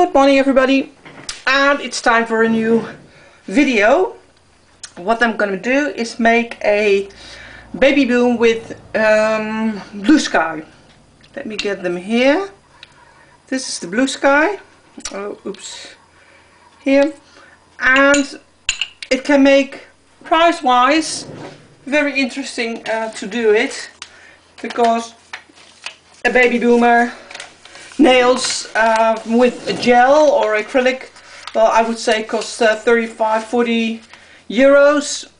Good morning everybody and it's time for a new video. What I'm gonna do is make a baby boom with um, BlueSky. Let me get them here. This is the BlueSky. Oh, oops. Here. And it can make price-wise very interesting uh, to do it because a baby boomer nails uh, with gel or acrylic well I would say cost uh, 35 40 euros.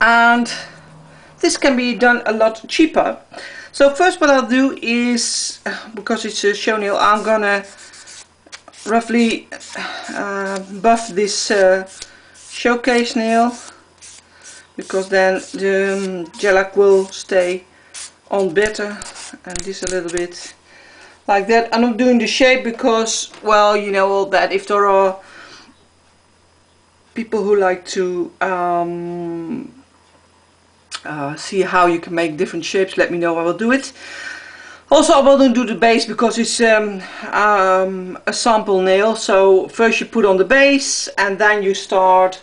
And this can be done a lot cheaper. So first what I'll do is because it's a show nail I'm gonna roughly uh, buff this uh, showcase nail because then the um, gel will stay on better and this a little bit like that. I'm not doing the shape because, well, you know all that. If there are people who like to um, uh, see how you can make different shapes, let me know. I will do it. Also, I not do the base because it's um, um, a sample nail. So first you put on the base and then you start.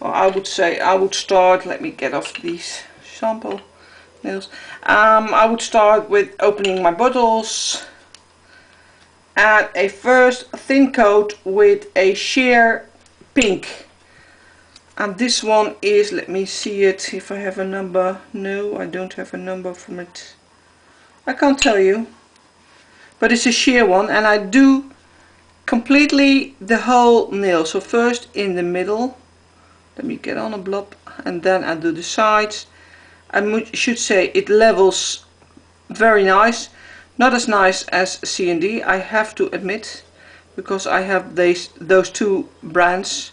Well, I would say I would start. Let me get off these sample nails. Um, I would start with opening my bottles and a first thin coat with a sheer pink. And this one is let me see it if I have a number. No I don't have a number from it. I can't tell you. But it's a sheer one and I do completely the whole nail. So first in the middle. Let me get on a blob and then I do the sides. I should say it levels very nice not as nice as CND, I have to admit, because I have these, those two brands.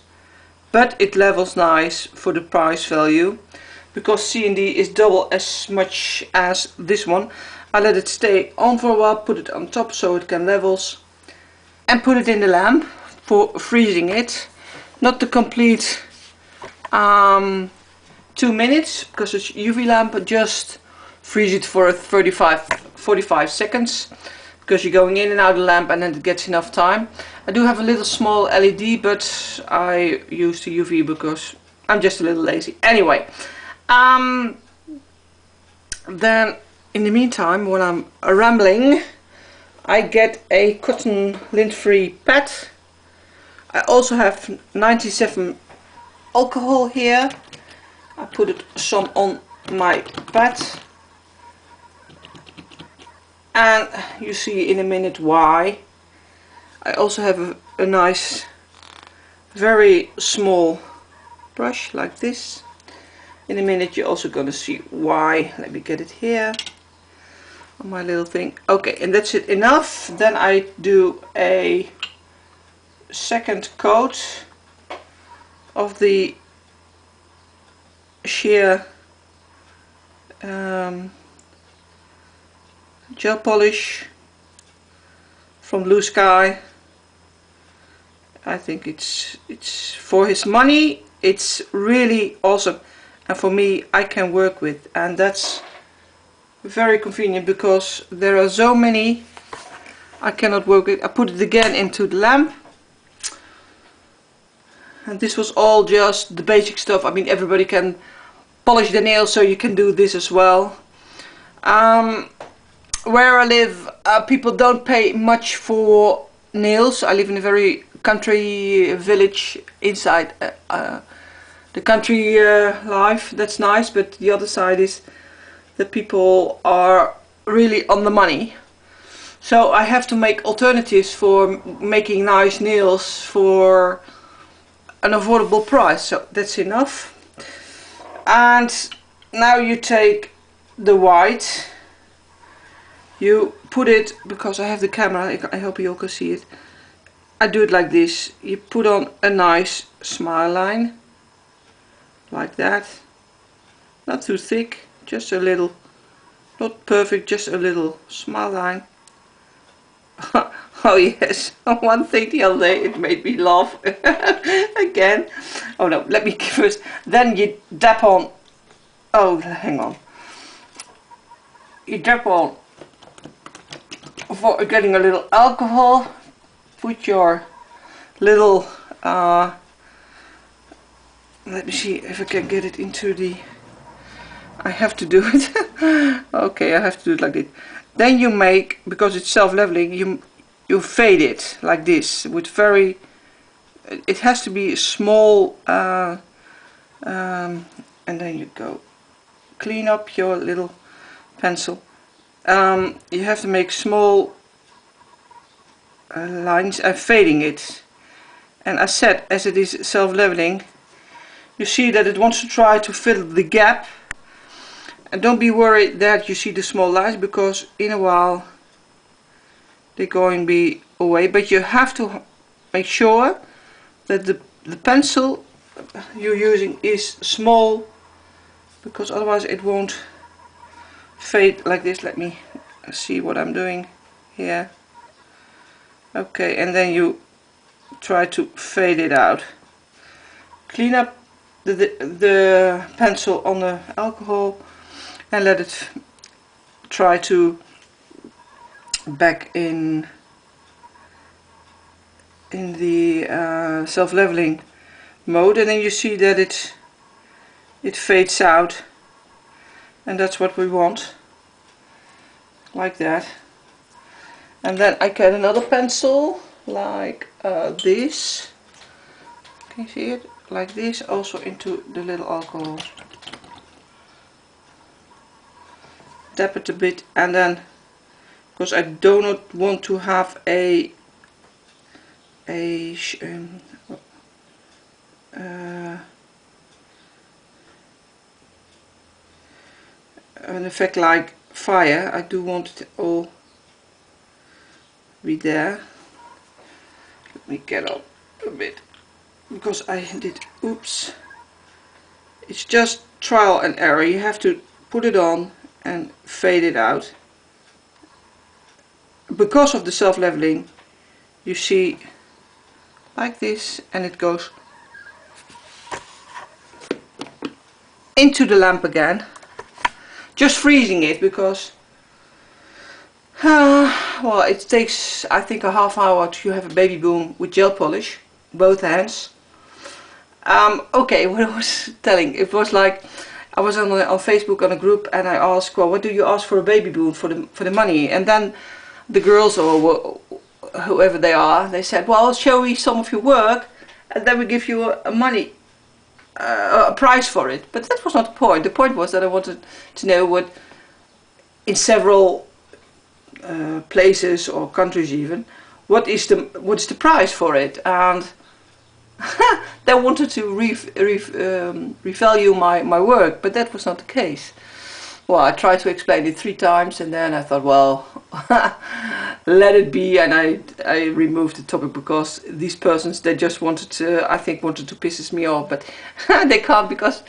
But it levels nice for the price value. Because CND is double as much as this one. I let it stay on for a while, put it on top so it can levels. And put it in the lamp for freezing it. Not the complete um, two minutes, because it's UV lamp, but just freeze it for 35 45 seconds because you're going in and out of the lamp and then it gets enough time. I do have a little small LED but I use the UV because I'm just a little lazy. Anyway, um, then in the meantime when I'm rambling I get a cotton lint-free pad. I also have 97 alcohol here. I put it some on my pad and you see in a minute why. I also have a, a nice very small brush like this. In a minute you're also gonna see why. Let me get it here on my little thing. Okay, and that's it enough. Then I do a second coat of the sheer um, gel polish from BlueSky. I think it's it's for his money it's really awesome and for me I can work with and that's very convenient because there are so many I cannot work with. I put it again into the lamp and this was all just the basic stuff. I mean everybody can polish the nails so you can do this as well. Um, where I live, uh, people don't pay much for nails. I live in a very country village inside uh, uh, the country uh, life. That's nice, but the other side is that people are really on the money. So I have to make alternatives for making nice nails for an affordable price. So that's enough. And now you take the white you put it because I have the camera I hope you all can see it. I do it like this. You put on a nice smile line like that. Not too thick just a little not perfect just a little smile line. Oh yes one thing the other day it made me laugh again. Oh no let me first then you dab on. Oh hang on. You dab on for getting a little alcohol put your little uh, let me see if I can get it into the I have to do it. Okay I have to do it like this. Then you make because it's self-leveling you you fade it like this with very it has to be small uh, um, and then you go clean up your little pencil um, you have to make small uh, lines and fading it. And as said as it is self-leveling you see that it wants to try to fill the gap. And don't be worried that you see the small lines because in a while they're going to be away. But you have to make sure that the, the pencil you're using is small because otherwise it won't fade like this. Let me see what I'm doing here. Okay and then you try to fade it out. Clean up the, the, the pencil on the alcohol and let it try to back in in the uh, self-leveling mode. And then you see that it it fades out and that's what we want. Like that. And then I get another pencil like uh, this. Can you see it? Like this also into the little alcohol. Tap it a bit and then because I do not want to have a a um, uh, an effect like fire I do want it all be there. Let me get up a bit because I did oops. It's just trial and error. You have to put it on and fade it out. Because of the self-leveling you see like this and it goes into the lamp again just freezing it because uh, well it takes I think a half hour to have a baby boom with gel polish both hands. Um, okay what I was telling it was like I was on, on Facebook on a group and I asked well what do you ask for a baby boom for the for the money? And then the girls or whoever they are they said well show me some of your work and then we give you money uh, a price for it. But that was not the point. The point was that I wanted to know what, in several uh, places or countries even, what is the what is the price for it, and they wanted to re, re, um, revalue my my work, but that was not the case well, I tried to explain it three times and then I thought, well, let it be and I, I removed the topic because these persons, they just wanted to, I think wanted to piss me off, but they can't because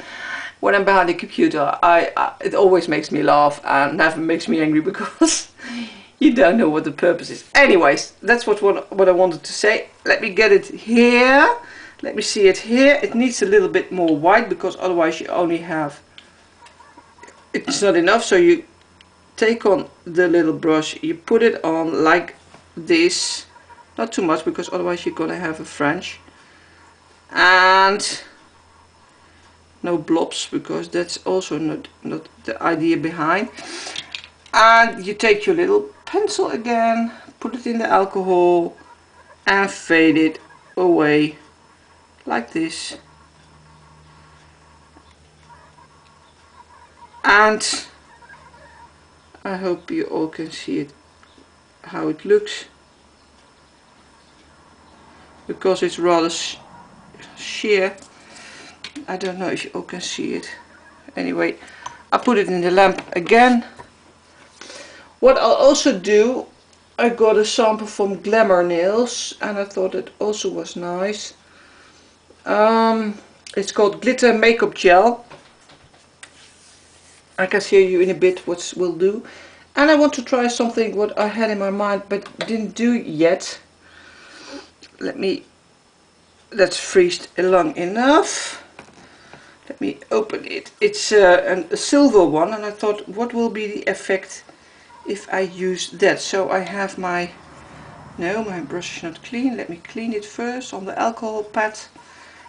when I'm behind the computer, I, I, it always makes me laugh and never makes me angry because you don't know what the purpose is. Anyways, that's what, what, what I wanted to say. Let me get it here. Let me see it here. It needs a little bit more white because otherwise you only have it's not enough so you take on the little brush you put it on like this. Not too much because otherwise you're gonna have a French. And no blobs because that's also not not the idea behind. And you take your little pencil again put it in the alcohol and fade it away like this and I hope you all can see it how it looks. Because it's rather sheer. I don't know if you all can see it. Anyway I put it in the lamp again. What I'll also do I got a sample from Glamour Nails and I thought it also was nice. Um, it's called glitter makeup gel I can show you in a bit what will do. And I want to try something what I had in my mind but didn't do yet. Let me, that's freezed long enough. Let me open it. It's uh, a silver one and I thought what will be the effect if I use that. So I have my no my brush is not clean let me clean it first on the alcohol pad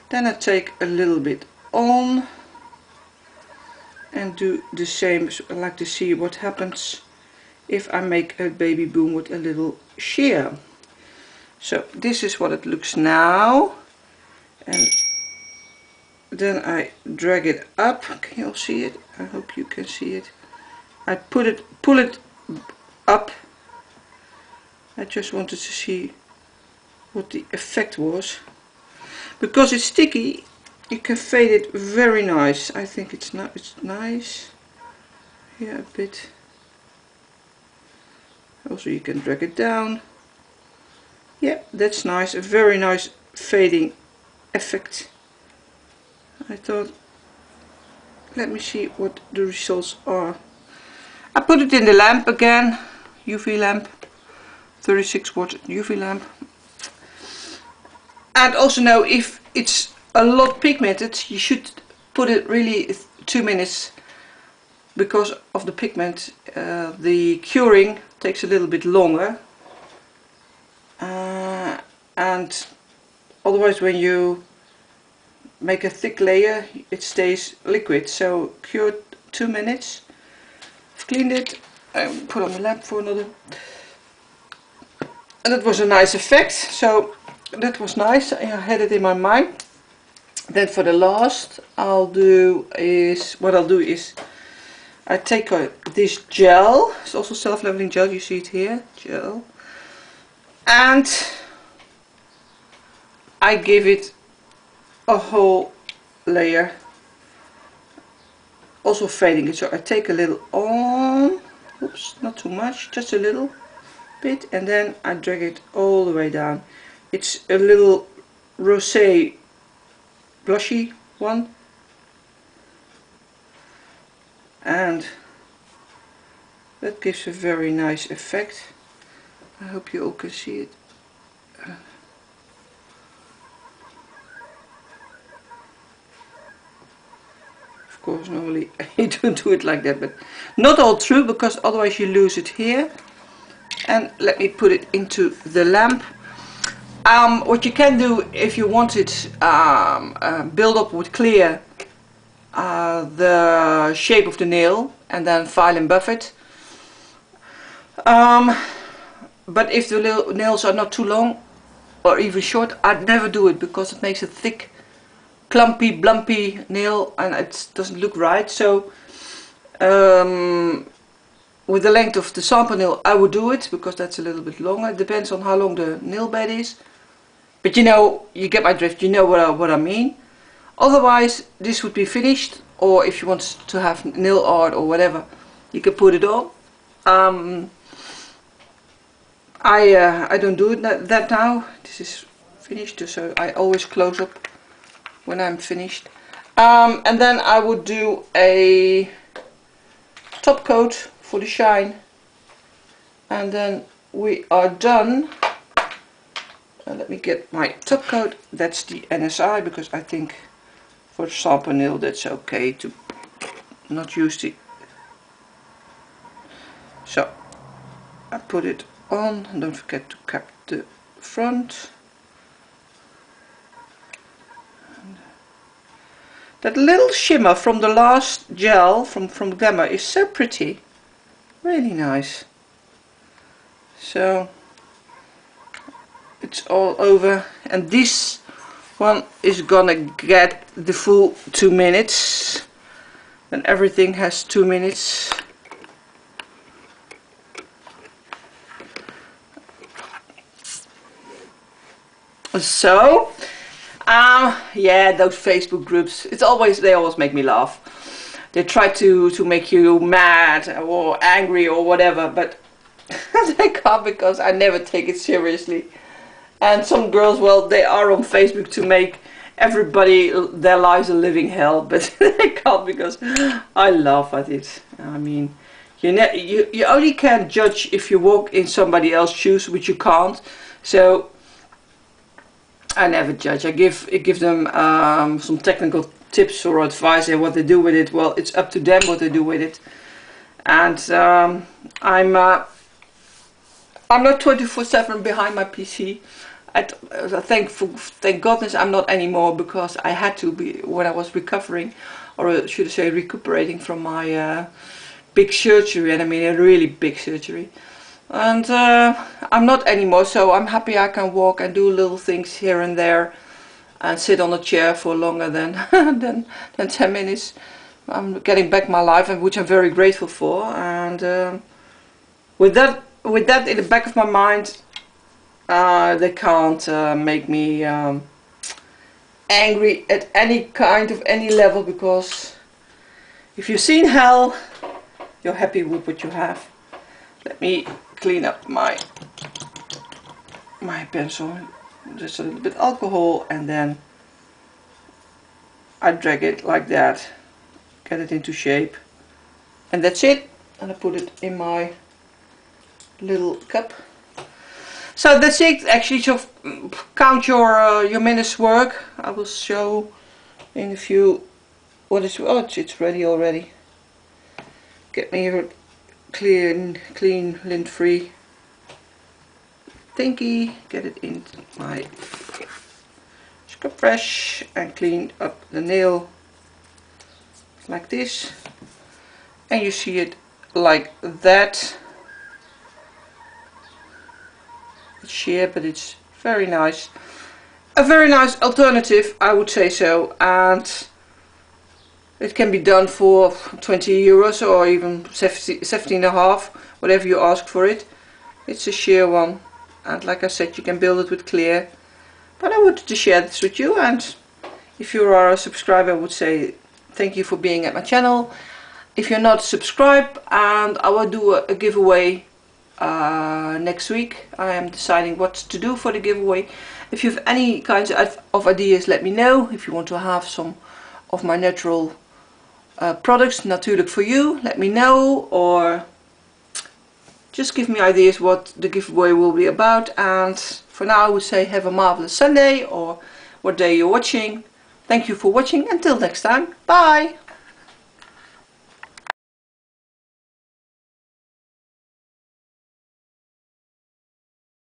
then I take a little bit on and do the same I like to see what happens if I make a baby boom with a little shear. So this is what it looks now. And then I drag it up. Can you all see it? I hope you can see it. I put it pull it up. I just wanted to see what the effect was. Because it's sticky can fade it very nice. I think it's not it's nice. Yeah a bit. Also you can drag it down. Yeah that's nice. A very nice fading effect. I thought let me see what the results are. I put it in the lamp again. UV lamp. 36 watt UV lamp. And also now if it's a lot pigmented you should put it really two minutes because of the pigment. Uh, the curing takes a little bit longer. Uh, and otherwise when you make a thick layer it stays liquid. So cure two minutes I've cleaned it and put on the lamp for another. And that was a nice effect. So that was nice. I had it in my mind then for the last I'll do is what I'll do is I take a, this gel. It's also self-leveling gel you see it here gel. And I give it a whole layer. Also fading it so I take a little on oops not too much just a little bit and then I drag it all the way down. It's a little rosé blushy one. And that gives a very nice effect. I hope you all can see it. Of course normally you don't do it like that but not all true because otherwise you lose it here. And let me put it into the lamp um, what you can do if you want it um, uh, build up with clear uh, the shape of the nail and then file and buff it. Um, but if the nails are not too long or even short I'd never do it because it makes a thick clumpy blumpy nail and it doesn't look right. So um, with the length of the sample nail I would do it because that's a little bit longer. It depends on how long the nail bed is but you know, you get my drift, you know what I, what I mean. Otherwise, this would be finished, or if you want to have nail art or whatever, you can put it on. Um, I uh, I don't do it that, that now. This is finished, so I always close up when I'm finished. Um, and then I would do a top coat for the shine, and then we are done uh, let me get my top coat. That's the NSI because I think for nail that's okay to not use the... So, I put it on. Don't forget to cap the front. That little shimmer from the last gel from, from Glamour is so pretty. Really nice. So it's all over. And this one is gonna get the full two minutes. And everything has two minutes. So um, yeah those Facebook groups it's always they always make me laugh. They try to to make you mad or angry or whatever but they can't because I never take it seriously and some girls well they are on Facebook to make everybody their lives a living hell but they can't because I laugh at it. I mean you, you you only can judge if you walk in somebody else's shoes which you can't. So I never judge. I give I give them um, some technical tips or advice and what they do with it. Well it's up to them what they do with it. And um, I'm uh, I'm not 24/7 behind my PC. I thank thank goodness I'm not anymore because I had to be when I was recovering, or should I say recuperating from my uh, big surgery, and I mean a really big surgery. And uh, I'm not anymore, so I'm happy I can walk and do little things here and there, and sit on a chair for longer than than than 10 minutes. I'm getting back my life, which I'm very grateful for, and. Uh, with that with that in the back of my mind uh, they can't uh, make me um, angry at any kind of any level because if you've seen hell you're happy with what you have. Let me clean up my my pencil. Just a little bit alcohol and then I drag it like that get it into shape. And that's it. And I put it in my little cup. So that's it. Actually to count your uh, your minutes work. I will show in a few what is oh it's, it's ready already. Get me a clean clean lint free. Thingy, get it in my scrub brush and clean up the nail like this. And you see it like that sheer but it's very nice. A very nice alternative I would say so and it can be done for 20 euros or even 17 and a half whatever you ask for it. It's a sheer one and like I said you can build it with clear. But I wanted to share this with you and if you are a subscriber I would say thank you for being at my channel. If you're not subscribed and I will do a, a giveaway uh, next week. I am deciding what to do for the giveaway. If you have any kinds of, ideas, let me know. If you want to have some of my natural uh, products, Natuurlijk4U, let me know. Or just give me ideas what the giveaway will be about. And for now, I would say have a marvelous Sunday or what day you're watching. Thank you for watching. Until next time. Bye.